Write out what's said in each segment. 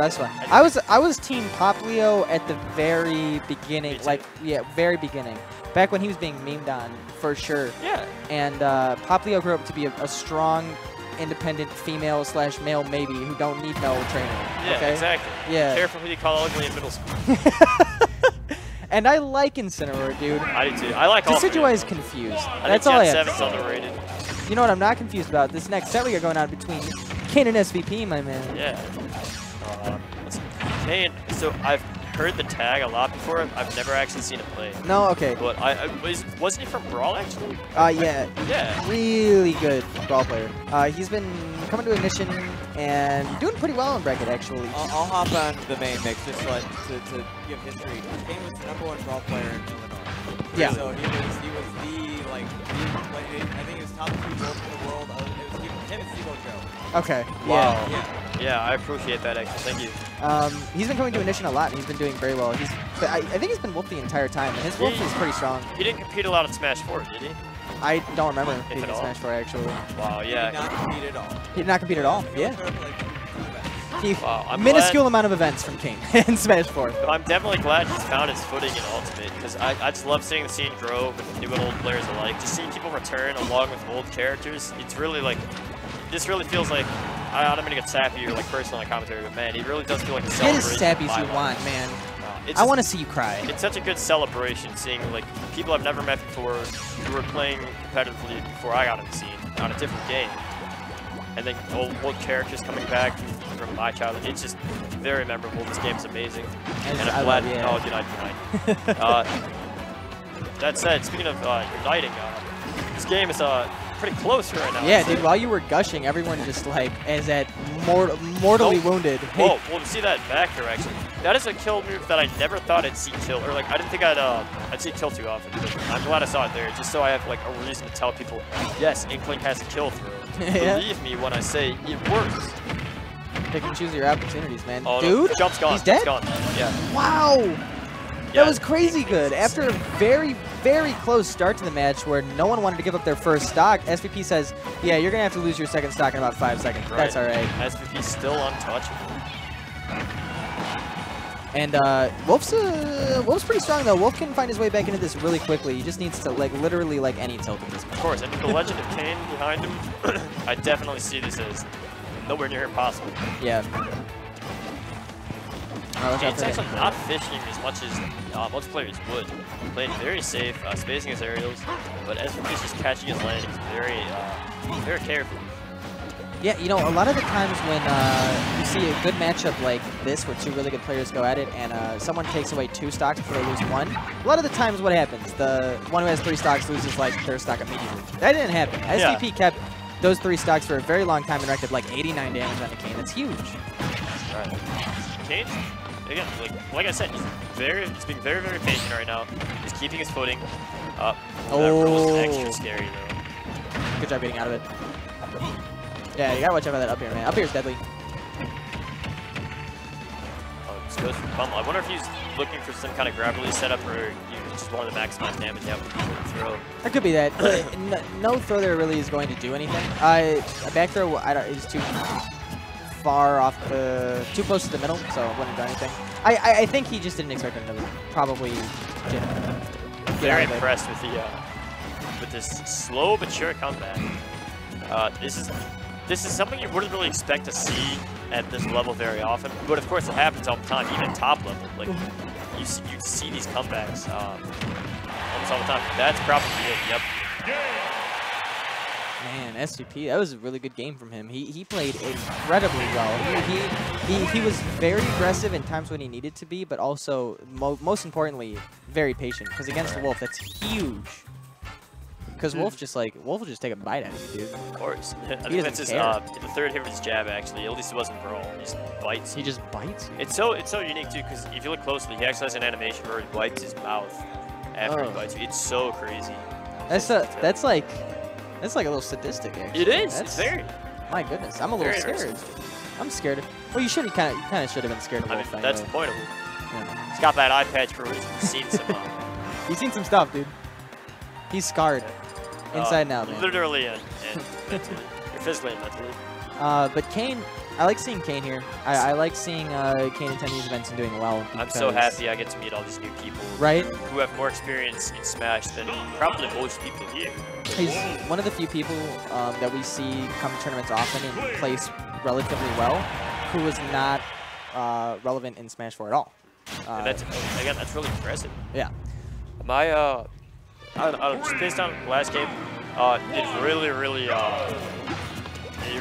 best one. I was I was Team Poplio at the very beginning, like yeah, very beginning, back when he was being memed on for sure. Yeah. And uh, Poplio grew up to be a, a strong, independent female slash male maybe who don't need no training. Yeah, okay? exactly. Yeah. Careful who you call ugly in middle school. And I like Incineroar, dude. I do too. I like all Decidueye is confused. I That's all I have to 7's say. underrated. You know what I'm not confused about? This next set we are going on between Kain and SVP, my man. Yeah. Uh, let's- Kain, so I've heard the tag a lot before. I've never actually seen it play. No, okay. But I, I was, wasn't he from Brawl actually? Uh, yeah. Yeah. Really good Brawl player. Uh, he's been coming to Ignition and doing pretty well in bracket, actually. I'll, I'll hop on the main mix just to, let, to, to give history. Kain was the number one brawl player in Illinois. Yeah. So he was he was the like, the, like I think he was top two wolf in the world. It was him and Steve Joe. Okay. Wow. Yeah. Yeah, I appreciate that actually. Thank you. Um, he's been coming to Ignition a lot, and he's been doing very well. He's, but I, I think he's been Wolf the entire time, and his Wolf He- is pretty strong. He didn't compete a lot at Smash 4, did he? I don't remember If being at in. Smash 4, actually. Wow, yeah. He did yeah. not compete at all. He did not compete at all. Yeah. only showed up for, like, two events. He, Wow, I'm minuscule amount of events from King in Smash 4. I'm definitely glad he's found his footing in Ultimate because I, I just love seeing the scene grow with new and old players alike. Just seeing people return along with old characters, it's really like, this really feels like, I, I'm gonna get sappy or like personal on commentary, but man, it really does feel like a celebration. Get as sappy as you want, man. Uh, it's I want to see you cry. It's such a good celebration seeing like people I've never met before who were playing competitively before I got on the scene on a different game. And then old, old characters coming back from my childhood. It's just very memorable. This game's amazing. As and I I'm glad. yeah. Oh, Unite, Unite. uh, that said, speaking of uh, uniting, uh, this game is uh, pretty close right now. Yeah, dude, while you were gushing, everyone just like is at mort mortally Oh. wounded. Whoa, well, see that back here, actually. That is a kill move that I never thought I'd see kill, or like, I didn't think I'd, uh, I'd see kill too often. But I'm glad I saw it there, just so I have, like, a reason to tell people, yes, Inkling has a kill throw. Yeah. Believe me when I say it works. Pick and choose your opportunities, man. Oh, no, dude, jump's gone. he's dead? Gone. Yeah. Wow, yeah. that was crazy good. After a very, very close start to the match where no one wanted to give up their first stock, SVP says, yeah, you're going to have to lose your second stock in about five seconds. That's all right. SVP still untouchable. And uh, Wolf's uh, Wolf's pretty strong though. Wolf can find his way back into this really quickly. He just needs to like literally like any tilt at this point. Of course, and with the Legend of Kain behind him, I definitely see this as nowhere near impossible. Yeah. Oh, watch out Kain's for actually not fishing as much as uh, most players would. Playing very safe, uh, spacing his aerials, but SVP is just catching his landings very, uh, very carefully. Yeah, you know, a lot of the times when uh, you see a good matchup like this, where two really good players go at it, and uh, someone takes away two stocks before they lose one, a lot of the times what happens, the one who has three stocks loses like their stock immediately. That didn't happen. Yeah. SVP kept those three stocks for a very long time and racked up like 89 damage on the Kain. That's huge. Right. Kain, again, like, like I said, he's very, he's being very, very patient right now. He's keeping his footing. Uh, that is Oh. extra scary though. Good job getting out of it. Yeah, you gotta watch out for that up here, man. Up here is deadly. Oh, just goes for bump. I wonder if he's looking for some kind of grab release setup or you just wanted to maximize damage out with the throw. That could be that. But n- no throw there really is going to do anything. Uh, a back throw I don't, is too far off the, too close to the middle, so it wouldn't do anything. I, I, I think he just didn't expect him to probably get, get Very out of it. impressed with the uh, with this slow but sure comeback. Uh, this is this is something you wouldn't really expect to see at this level very often, but of course it happens all the time, even top level. Like you see, you see these comebacks um, almost all the time. That's probably it. Yep. Man, SVP, that was a really good game from him. He he played incredibly well. He he, he, he was very aggressive in times when he needed to be, but also mo most importantly, very patient. Because against the Wolf, that's huge. Because Wolf just like Wolf will just take a bite out of you, dude. Of course. I think doesn't that's his, uh, the third hit of his jab actually. At least it wasn't brawl. He just bites. He just bites you. It's so it's so unique too because if you look closely, he actually has an animation where he wipes his mouth after Oh. he bites you. It's so crazy. That's a that's like that's like a little sadistic. Actually. It is. That's, it's very. My goodness, I'm a little scared. I'm scared. Of, well, you should. You kind of you kind of should have been scared of I mean, Wolf. that's the point of it. Yeah. He's got that eye patch for a reason. He's seen some. Uh, He's seen some stuff, dude. He's scarred, inside and uh, out, man. Literally and, and mentally, or physically and mentally. Uh, but Kain, I like seeing Kain here. I, I like seeing uh, Kain attend these events and doing well. I'm so happy I get to meet all these new people Right? who have more experience in Smash than probably most people here. He's one of the few people um, that we see come to tournaments often and plays relatively well, who is not uh, relevant in Smash 4 at all. Uh, And that's again, that's really impressive. yeah. My uh, I don't, I don't just based on last game, uh, it really, really uh,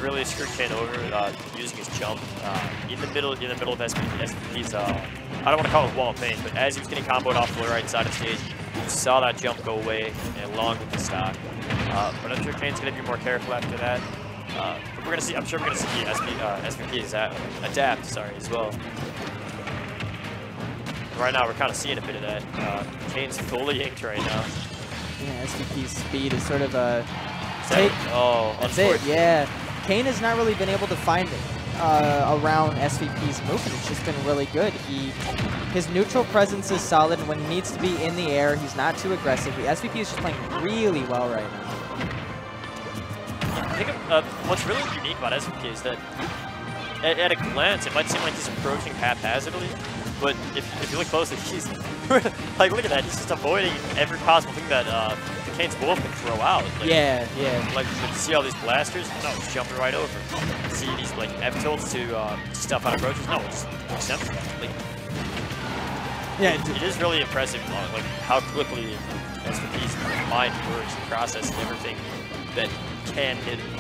really screwed Kain over uh, using his jump uh, in the middle in the middle of SP, SP's. Uh, I don't want to call it wall of pain, but as he was getting comboed off the right side of stage, you saw that jump go away along with the stock. Uh, but I'm sure Kain's gonna be more careful after that. Uh, but we're gonna see. I'm sure we're gonna see SP, uh, SVP adapt, adapt. Sorry, as well. Right now, we're kind of seeing a bit of that. Uh, Kain's fully inked right now. Yeah, SVP's speed is sort of a take. oh, That's it, yeah. Kain has not really been able to find uh, around SVP's movement. It's just been really good. He, his neutral presence is solid. When he needs to be in the air, he's not too aggressive. The SVP is just playing really well right now. I think uh, what's really unique about SVP is that at, at a glance, it might seem like he's approaching haphazardly, but if, if you look closely, he's like, look at that. He's just avoiding every possible thing that uh, Kain's Wolf can throw out. Like, Yeah, yeah. Like, see all these blasters? No, jumping right over. See these, like, F tilts to uh, stuff on approaches? No, just accept. Like, Yeah, it is really impressive, uh, like, how quickly SVP's mind works and processes everything that can hit him.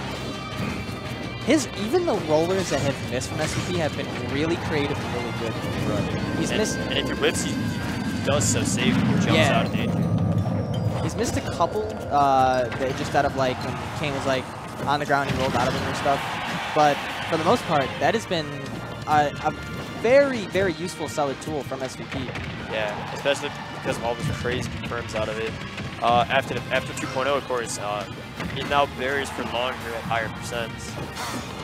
his even the rollers that have missed from SVP have been really creative and really good. He's and, missed and if he whips, he, he does so safely, jumps Yeah. out of danger. Missed a couple uh, that just out of like when Kain was like on the ground and rolled out of him and stuff. But for the most part, that has been a, a very very useful solid tool from SVP. Yeah, especially because of all those crazy confirms out of it. Uh, after the, after 2.0, of course, uh, it now varies for longer at higher percents.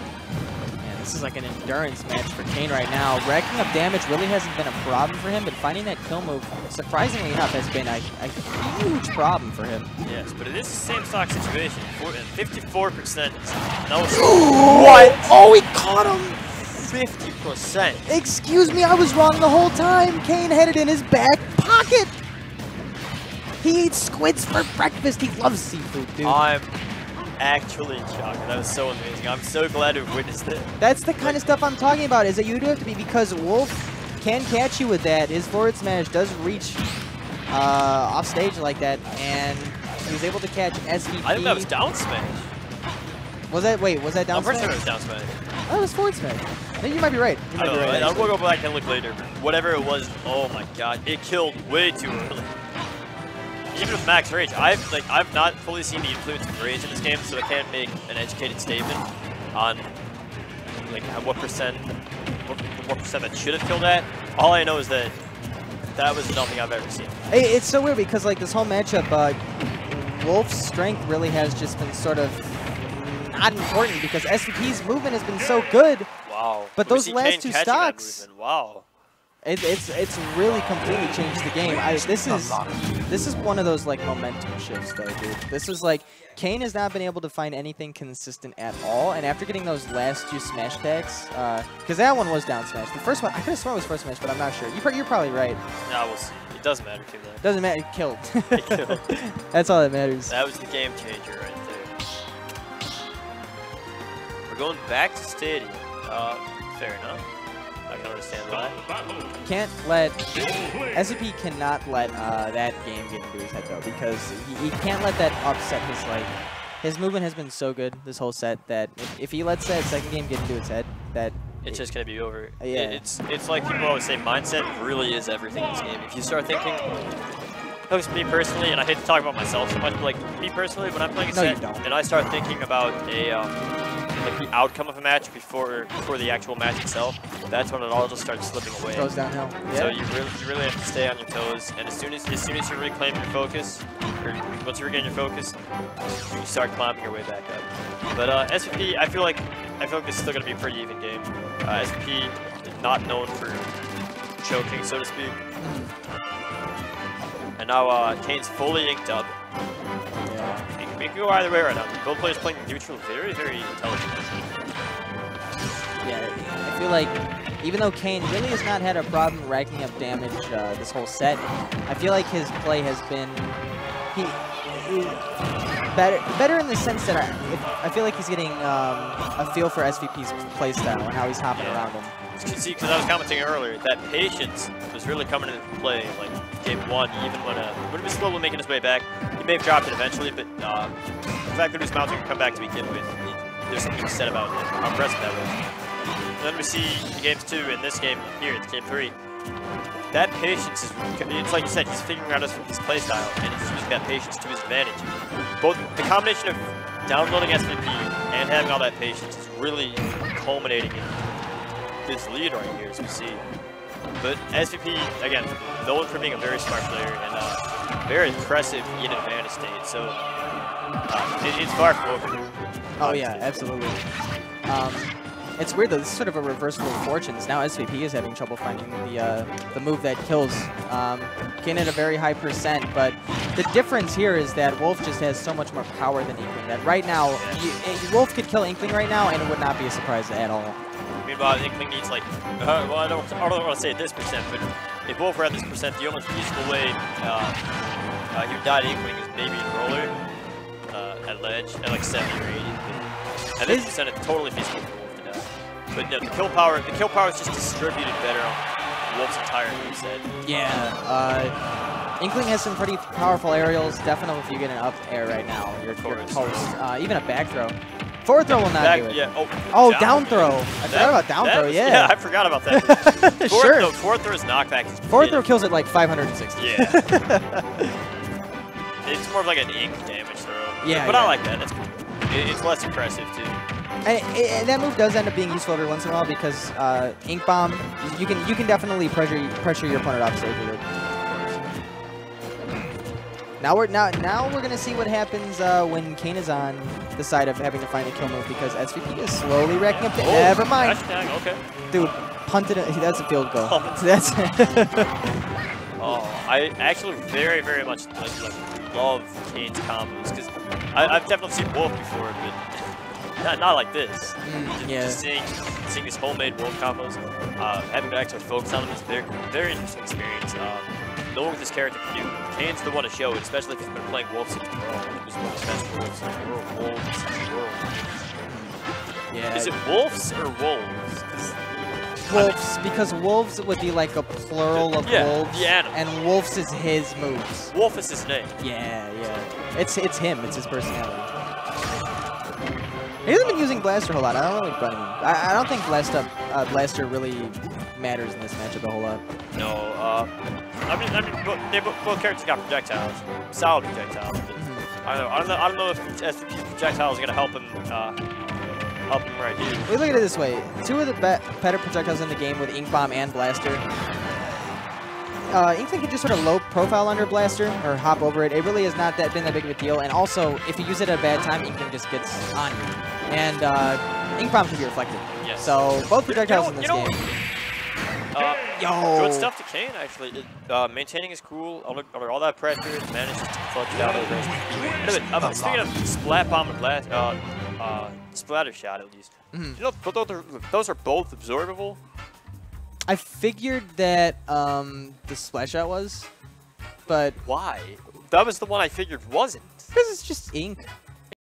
Yeah, this is like an endurance match for Kain right now. Racking up damage really hasn't been a problem for him, but finding that kill move, surprisingly enough, has been a, a huge problem for him. Yes, but it is the same stock situation. 54% no What? Oh, he caught him! 50%. Excuse me, I was wrong the whole time. Kain had it in his back pocket. He eats squids for breakfast. He loves seafood, dude. I'm actually in shock. That was so amazing. I'm so glad to have witnessed it. That's the kind of stuff I'm talking about, is that you do have to be, because Wolf can catch you with that. His forward smash does reach uh, off stage like that, and he was able to catch SVP. I think that was down smash. Was that, wait, was that down I'm pretty sure smash? it was down smash. Oh, it was forward smash. I think you might be right. You I might don't be right. I-. I'll go back and look later. Whatever it was, oh my god, it killed way too early. Even with max rage, I've like I've not fully seen the influence of rage in this game, so I can't make an educated statement on like what percent, what, what percent that should have killed that. All I know is that that was nothing I've ever seen. Hey, it's so weird because like this whole matchup, uh, Wolf's strength really has just been sort of not important because SVP's movement has been so good. Wow. But those last Kain two stocks- Wow. It, it's it's really completely changed the game. I, this is this is one of those like momentum shifts though, dude. This is like Kain has not been able to find anything consistent at all, and after getting those last two smash packs, because that one was down smash. The first one I could have sworn it was first smash, but I'm not sure. You, you're probably right. Now we'll see. It doesn't matter too much. Doesn't matter. It killed. It killed. That's all that matters. That was the game changer right there. We're going back to Stadium. Uh, fair enough. Can understand why. can't let SVP cannot let uh, that game get into his head though because he, he can't let that upset his like his movement has been so good this whole set that if, if he lets that second game get into his head that It's just gonna be over. Uh, yeah. It- it's it's like people always say, mindset really is everything in this game. If you start thinking, at least me personally, and I hate to talk about myself so much, but like me personally, when I'm playing a No, set and I start thinking about a um, like the outcome of a match before before the actual match itself, that's when it all just starts slipping away. goes downhill. Yeah. So you really, you really have to stay on your toes, and as soon as as soon as you reclaim your focus, or once you regain your focus, you start climbing your way back up. But uh, SVP, I feel like I feel like this is still gonna be a pretty even game. Uh, SVP is not known for choking, so to speak. And now uh, Kain's fully inked up. It can, go either way right now. Both players playing neutral, very, very intelligent. Yeah. I feel like even though Kain really has not had a problem racking up damage uh, this whole set, I feel like his play has been he, he better better in the sense that I, I feel like he's getting um, a feel for SVP's playstyle and how he's hopping Yeah. around him. You see, because I was commenting earlier, that patience was really coming into play. Like game one, even when uh, when he was slowly making his way back, may have dropped it eventually, but uh, the fact that was mounting to come back to begin with, there's something to be said about how impressive that was. Then we see games two in this game here, it's game three. That patience is, it's like you said, he's figuring out his, his play style, and he's using that patience to his advantage. Both the combination of downloading SVP and having all that patience is really culminating in this lead right here, as we see. But SVP, again, known for being a very smart player and uh, very impressive in advantage state, so uh, it, it's far from. Oh yeah, absolutely. Um, it's weird though. This is sort of a reversal of fortunes. Now SVP is having trouble finding the uh, the move that kills. Um, at a very high percent, but the difference here is that Wolf just has so much more power than Inkling. That right now, eh, Wolf could kill Inkling right now, and it would not be a surprise at all. Meanwhile, Inkling needs like, uh, well, I don't, I don't want to say this percent, but if Wolf were at this percent, the only feasible way uh, uh, he would die to Inkling is maybe in roller uh, at ledge at like 70 or 80. But at this Is- percent, it's totally feasible for Wolf to die. But no, the kill power, the kill power is just distributed better on Wolf's entire moveset. Yeah. Uh, Inkling has some pretty powerful aerials. Definitely, if you get an up air right now, you're, you're toast. Uh, even a back throw. Forward throw will not Back, do it. yeah. Oh, Oh, down throw. I forgot about down throw. Yeah. Yeah, I forgot about that. Forward sure. Throw, forward knockback is Forward throw kills it like 560. Yeah. it's more of like an ink damage throw. Yeah, But yeah. I like that. That's cool. It, it's less impressive too. And, and that move does end up being useful every once in a while because uh, Ink Bomb, you can you can definitely pressure pressure your opponent off stage. Now we're now now we're gonna see what happens uh, when Kain is on the side of having to find a kill move because SVP is slowly racking up. Oh, The, never mind, hashtag, okay. dude. Punted it. That's a field goal. Oh. That's Oh, I actually very, very much like, like love Kain's combos because I've definitely seen Wolf before, but not, not like this. Mm, Just, yeah. just seeing seeing these homemade Wolf combos, uh, having to actually focus on them is a very, very interesting experience. Um, knowing what this character can do, Kain's the one to show it, especially if he's been playing Wolf since Brawl. He was one of the best Wolves in the world. Wolves world. yeah. Is it Wolves or Wolves? wolves because wolves would be like a plural of Yeah, wolves, and wolves is his moves. Wolf is his name. Yeah, yeah. It's it's him. It's his personality. He hasn't been using Blaster a whole lot. I don't really. I, I don't think Blast up, uh, Blaster really matters in this matchup a whole lot. No, I mean, I mean, both, they both, both characters got projectiles, solid projectiles. I don't know. I don't know. I don't know if SVP's projectile is gonna help him. Uh, help him right here. We look at it this way: two of the be better projectiles in the game with Ink Bomb and Blaster. Uh, Inkling can just sort of low profile under Blaster or hop over it. It really has not that been that big of a deal. And also, if you use it at a bad time, Inkling just gets on you. And uh, Ink Bomb can be reflected. Yes. So both You projectiles know- in this you know- game. Uh, Yo. Good stuff to Kain, actually. Uh, maintaining is cool under, under all that pressure. Manages to clutch it out of the race. Wait a minute, uh, speaking of splat bomb and blast, uh, uh, splatter shot at least. Mhm. You know, those are, those are both absorbable. I figured that um, the splash shot was, but Why? That was the one I figured wasn't. because it's just ink.